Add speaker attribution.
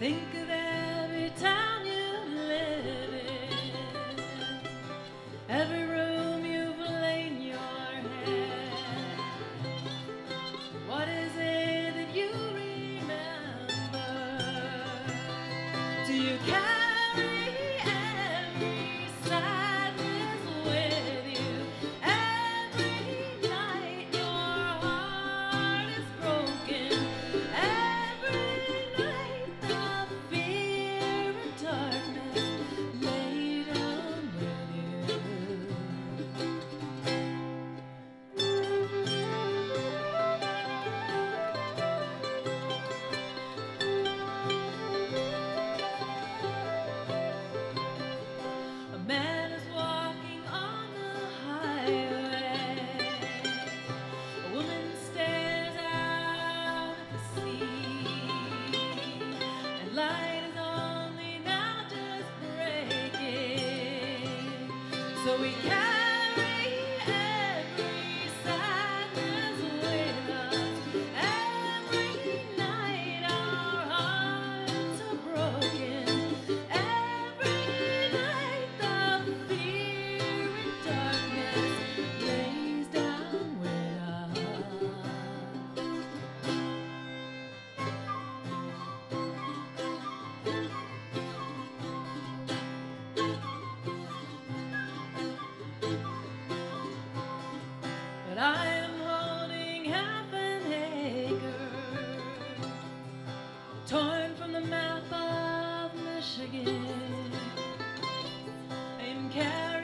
Speaker 1: Think of So we can the map of Michigan. I'm carrying